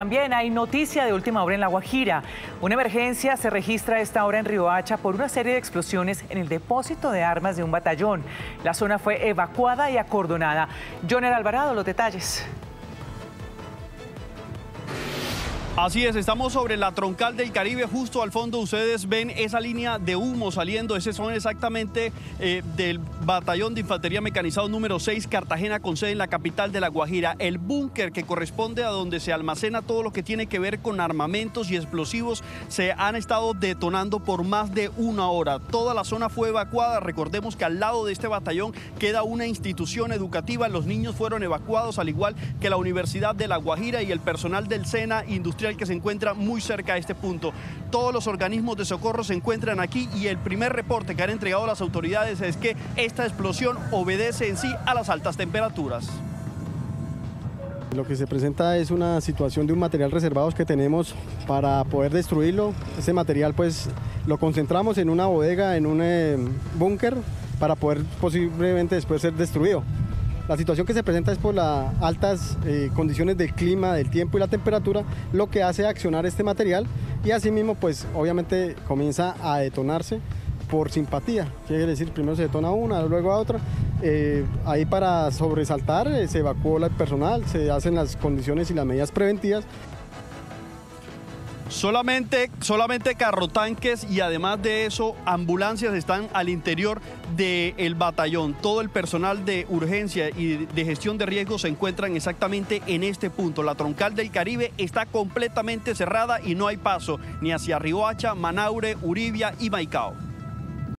También hay noticia de última hora en La Guajira. Una emergencia se registra esta hora en Riohacha por una serie de explosiones en el depósito de armas de un batallón. La zona fue evacuada y acordonada. Joner Alvarado, los detalles. Así es, estamos sobre la troncal del Caribe, justo al fondo ustedes ven esa línea de humo saliendo, ese son exactamente eh, del batallón de infantería mecanizado número 6 Cartagena con sede en la capital de La Guajira, el búnker que corresponde a donde se almacena todo lo que tiene que ver con armamentos y explosivos se han estado detonando por más de una hora. Toda la zona fue evacuada, recordemos que al lado de este batallón queda una institución educativa, los niños fueron evacuados al igual que la Universidad de La Guajira y el personal del SENA Industrial que se encuentra muy cerca de este punto. Todos los organismos de socorro se encuentran aquí y el primer reporte que han entregado las autoridades es que esta explosión obedece en sí a las altas temperaturas. Lo que se presenta es una situación de un material reservado que tenemos para poder destruirlo. Ese material pues lo concentramos en una bodega, en un eh, búnker, para poder posiblemente después ser destruido. La situación que se presenta es por las altas eh, condiciones del clima, del tiempo y la temperatura, lo que hace accionar este material y asimismo pues obviamente comienza a detonarse por simpatía, quiere decir primero se detona una, luego a otra. Eh, ahí para sobresaltar eh, se evacuó el personal, se hacen las condiciones y las medidas preventivas Solamente, solamente carrotanques y además de eso, ambulancias están al interior del batallón. Todo el personal de urgencia y de gestión de riesgos se encuentran exactamente en este punto. La troncal del Caribe está completamente cerrada y no hay paso ni hacia Riohacha, Manaure, Uribia y Maicao.